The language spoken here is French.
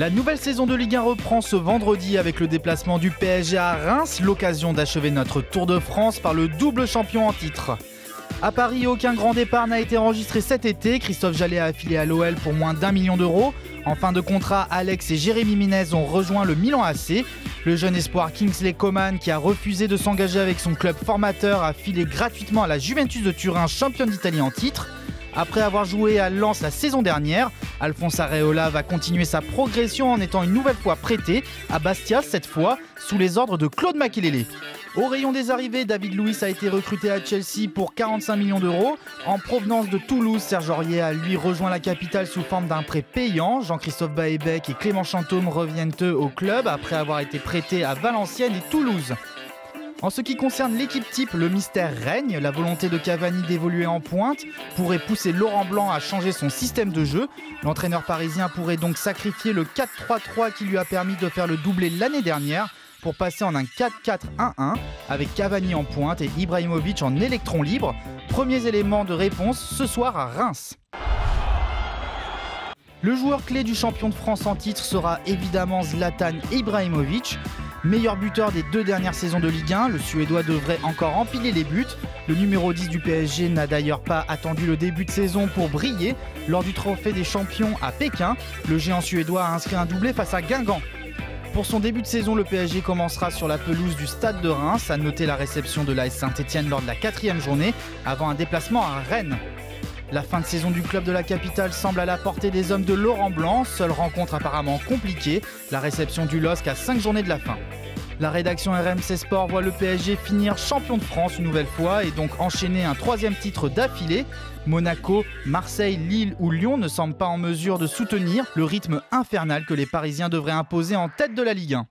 La nouvelle saison de Ligue 1 reprend ce vendredi avec le déplacement du PSG à Reims, l'occasion d'achever notre Tour de France par le double champion en titre. À Paris, aucun grand départ n'a été enregistré cet été. Christophe Jallet a affilé à l'OL pour moins d'un million d'euros. En fin de contrat, Alex et Jérémy Minez ont rejoint le Milan AC. Le jeune espoir Kingsley Coman, qui a refusé de s'engager avec son club formateur, a filé gratuitement à la Juventus de Turin, championne d'Italie en titre. Après avoir joué à Lens la saison dernière, Alphonse Areola va continuer sa progression en étant une nouvelle fois prêté à Bastia, cette fois sous les ordres de Claude Makelele. Au rayon des arrivées, David Luiz a été recruté à Chelsea pour 45 millions d'euros. En provenance de Toulouse, Serge Aurier a lui rejoint la capitale sous forme d'un prêt payant. Jean-Christophe Baebec et Clément Chantôme reviennent eux au club après avoir été prêtés à Valenciennes et Toulouse. En ce qui concerne l'équipe type, le mystère règne. La volonté de Cavani d'évoluer en pointe pourrait pousser Laurent Blanc à changer son système de jeu. L'entraîneur parisien pourrait donc sacrifier le 4-3-3 qui lui a permis de faire le doublé l'année dernière pour passer en un 4-4-1-1 avec Cavani en pointe et Ibrahimovic en électron libre. Premiers éléments de réponse ce soir à Reims. Le joueur clé du champion de France en titre sera évidemment Zlatan Ibrahimovic. Meilleur buteur des deux dernières saisons de Ligue 1, le Suédois devrait encore empiler les buts. Le numéro 10 du PSG n'a d'ailleurs pas attendu le début de saison pour briller. Lors du trophée des champions à Pékin, le géant suédois a inscrit un doublé face à Guingamp. Pour son début de saison, le PSG commencera sur la pelouse du Stade de Reims, à noter la réception de l'AS Saint-Etienne lors de la quatrième journée, avant un déplacement à Rennes. La fin de saison du club de la capitale semble à la portée des hommes de Laurent Blanc, seule rencontre apparemment compliquée, la réception du LOSC à 5 journées de la fin. La rédaction RMC Sport voit le PSG finir champion de France une nouvelle fois et donc enchaîner un troisième titre d'affilée. Monaco, Marseille, Lille ou Lyon ne semblent pas en mesure de soutenir le rythme infernal que les Parisiens devraient imposer en tête de la Ligue 1.